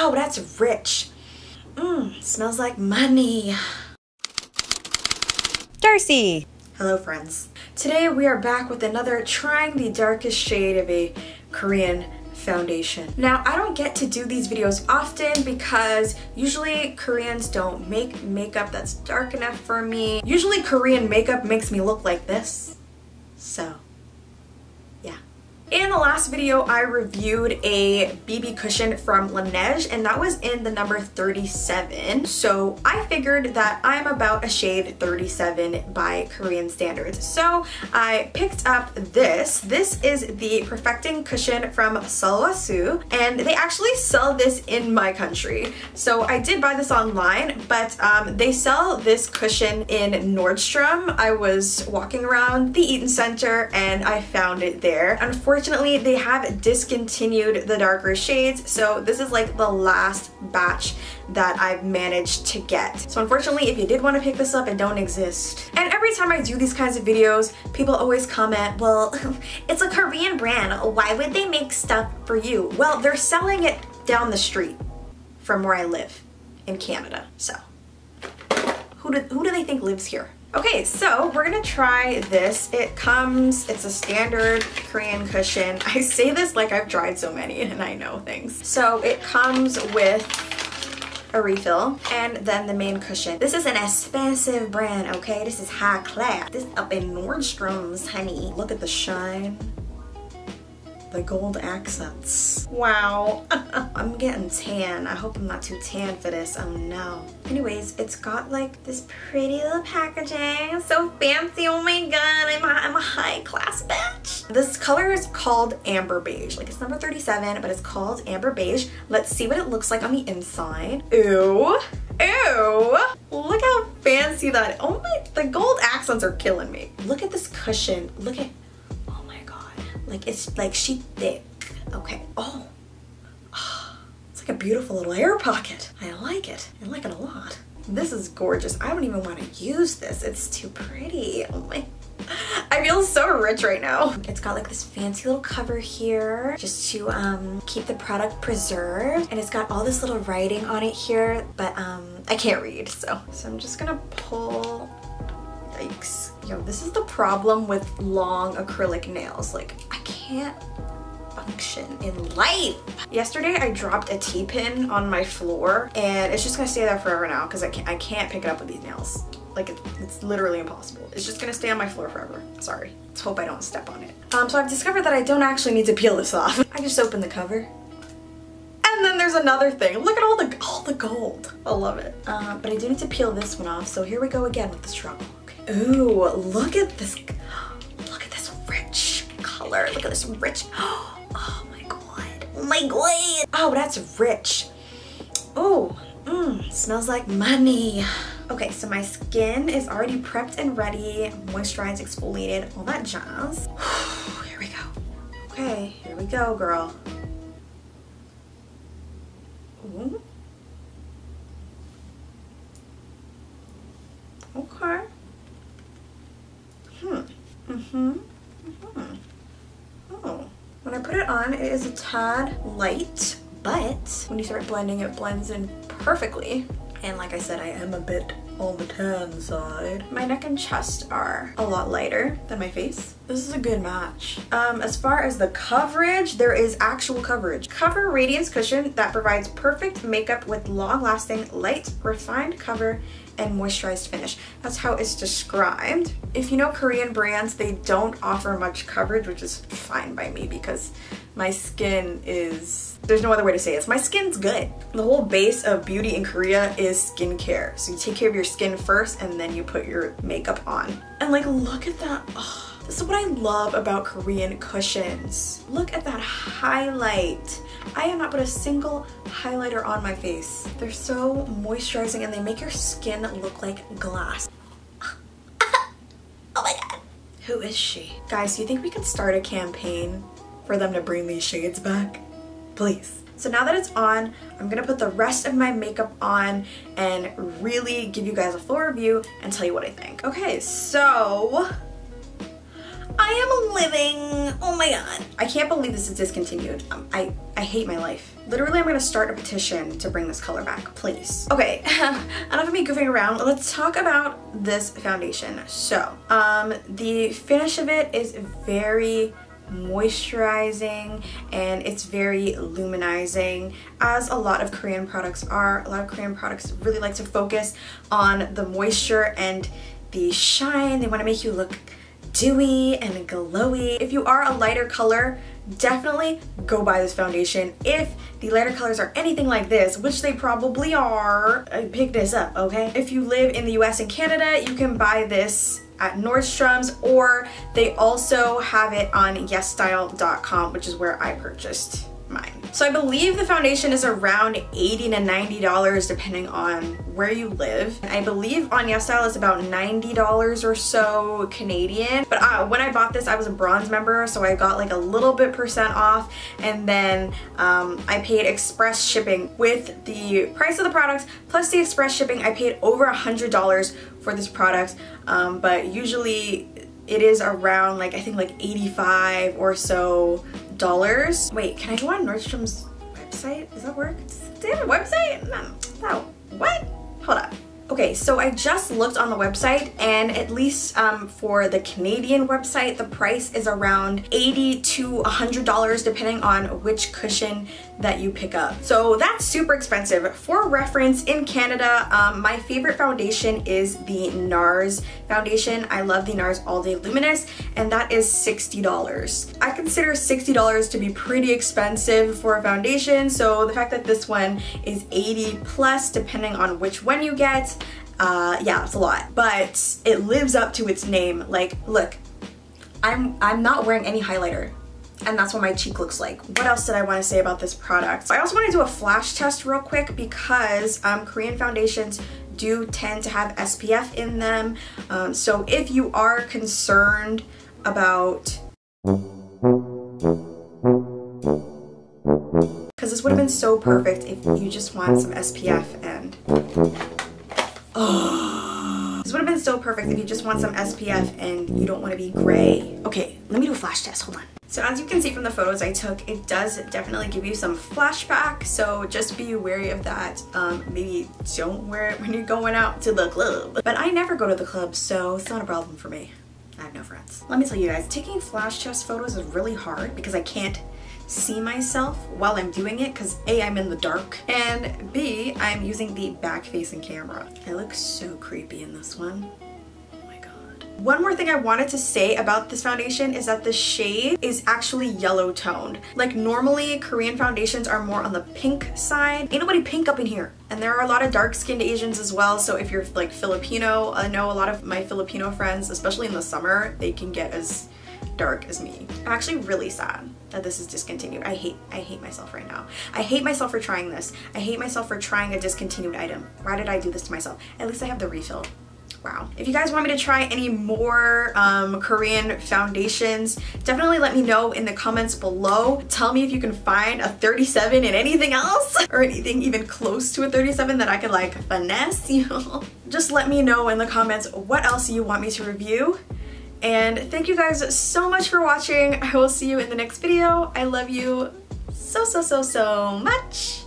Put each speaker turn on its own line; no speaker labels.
Oh, that's rich. Mmm, smells like money.
Darcei.
Hello friends. Today we are back with another trying the darkest shade of a Korean foundation. Now I don't get to do these videos often because usually Koreans don't make makeup that's dark enough for me. Usually Korean makeup makes me look like this. So in the last video, I reviewed a BB cushion from Laneige and that was in the number 37. So I figured that I'm about a shade 37 by Korean standards. So I picked up this. This is the Perfecting Cushion from Sulwhasoo and they actually sell this in my country. So I did buy this online, but um, they sell this cushion in Nordstrom. I was walking around the Eaton Center and I found it there. Unfortunately, Unfortunately, they have discontinued the darker shades, so this is like the last batch that I've managed to get. So unfortunately, if you did want to pick this up, it don't exist. And every time I do these kinds of videos, people always comment, well, it's a Korean brand. Why would they make stuff for you? Well, they're selling it down the street from where I live in Canada, so who do, who do they think lives here? Okay, so we're gonna try this. It comes, it's a standard Korean cushion. I say this like I've tried so many and I know things. So it comes with a refill and then the main cushion. This is an expensive brand, okay? This is high class. This up in Nordstrom's, honey. Look at the shine the gold accents. Wow. I'm getting tan. I hope I'm not too tan for this. Oh no. Anyways, it's got like this pretty little packaging. So fancy. Oh my god. I'm a, I'm a high class bitch. This color is called Amber Beige. Like it's number 37, but it's called Amber Beige. Let's see what it looks like on the inside. Ooh. Ew! Look how fancy that, oh my, the gold accents are killing me. Look at this cushion. Look at, like it's like she thick. Okay. Oh. It's like a beautiful little air pocket. I like it. I like it a lot. This is gorgeous. I don't even want to use this. It's too pretty. Oh my I feel so rich right now. It's got like this fancy little cover here just to um, keep the product preserved. And it's got all this little writing on it here, but um, I can't read. So, so I'm just gonna pull, yikes. Yo, this is the problem with long acrylic nails. Like, I can't function in life. Yesterday, I dropped a T-pin on my floor and it's just gonna stay there forever now because I can't, I can't pick it up with these nails. Like, it, it's literally impossible. It's just gonna stay on my floor forever. Sorry. Let's hope I don't step on it. Um, so I've discovered that I don't actually need to peel this off. I just open the cover. And then there's another thing. Look at all the all the gold. I love it. Uh, but I do need to peel this one off. So here we go again with the struggle. Ooh, look at this. Look at this rich color. Look at this rich. Oh my god. Oh my god. Oh, that's rich. Oh, mmm, smells like money. Okay, so my skin is already prepped and ready, moisturized, exfoliated, all that jazz. here we go. Okay, here we go, girl. Ooh. Okay. Hmm. Mm-hmm. Mm-hmm. Oh. When I put it on, it is a tad light, but when you start blending, it blends in perfectly. And like I said, I am a bit on the tan side. My neck and chest are a lot lighter than my face. This is a good match. Um, as far as the coverage, there is actual coverage. Cover Radiance Cushion that provides perfect makeup with long-lasting, light, refined cover and moisturized finish. That's how it's described. If you know Korean brands, they don't offer much coverage, which is fine by me because my skin is, there's no other way to say it. My skin's good. The whole base of beauty in Korea is skincare. So you take care of your skin first and then you put your makeup on. And like, look at that. Oh. This is what I love about Korean cushions. Look at that highlight. I have not put a single highlighter on my face. They're so moisturizing and they make your skin look like glass. oh my god. Who is she? Guys, do you think we could start a campaign for them to bring these shades back? Please. So now that it's on, I'm gonna put the rest of my makeup on and really give you guys a full review and tell you what I think. Okay, so I am living, oh my god. I can't believe this is discontinued. Um, I, I hate my life. Literally, I'm gonna start a petition to bring this color back, please. Okay, enough of me goofing around. Let's talk about this foundation. So, um, the finish of it is very moisturizing and it's very luminizing as a lot of Korean products are. A lot of Korean products really like to focus on the moisture and the shine. They want to make you look dewy and glowy. If you are a lighter color, definitely go buy this foundation. If the lighter colors are anything like this, which they probably are, uh, pick this up, okay? If you live in the US and Canada, you can buy this at Nordstrom's or they also have it on yesstyle.com, which is where I purchased. So I believe the foundation is around 80 to $90 depending on where you live. I believe on YesStyle it's about $90 or so Canadian. But uh, when I bought this, I was a bronze member, so I got like a little bit percent off. And then um, I paid express shipping with the price of the products plus the express shipping. I paid over a $100 for this product, um, but usually it is around like I think like 85 or so dollars. Wait, can I go on Nordstrom's website? Does that work? Does they have a website? No. no. What? Hold up. Okay, so I just looked on the website and at least um, for the Canadian website, the price is around 80 to $100 depending on which cushion that you pick up. So that's super expensive. For reference, in Canada, um, my favorite foundation is the NARS foundation. I love the NARS All Day Luminous and that is $60. I consider $60 to be pretty expensive for a foundation, so the fact that this one is 80 plus depending on which one you get, uh, yeah, it's a lot. But it lives up to its name. Like, look, I'm, I'm not wearing any highlighter and that's what my cheek looks like. What else did I want to say about this product? I also want to do a flash test real quick because um, Korean foundations do tend to have SPF in them. Um, so if you are concerned about because this would have been so perfect if you just want some SPF and this would have been so perfect if you just want some SPF and you don't want to be gray. Okay, let me do a flash test, hold on. So as you can see from the photos I took, it does definitely give you some flashback, so just be wary of that. Um, maybe don't wear it when you're going out to the club. But I never go to the club, so it's not a problem for me. I have no friends. Let me tell you guys, taking flash test photos is really hard because I can't see myself while I'm doing it because A, I'm in the dark, and B, I'm using the back-facing camera. I look so creepy in this one. Oh my god. One more thing I wanted to say about this foundation is that the shade is actually yellow toned. Like normally Korean foundations are more on the pink side. Ain't nobody pink up in here. And there are a lot of dark skinned Asians as well. So if you're like Filipino, I know a lot of my Filipino friends, especially in the summer, they can get as dark as me. I'm actually really sad that this is discontinued. I hate I hate myself right now. I hate myself for trying this. I hate myself for trying a discontinued item. Why did I do this to myself? At least I have the refill wow. If you guys want me to try any more um, Korean foundations, definitely let me know in the comments below. Tell me if you can find a 37 in anything else or anything even close to a 37 that I could like finesse, you? Just let me know in the comments what else you want me to review. And thank you guys so much for watching. I will see you in the next video. I love you so, so, so, so much.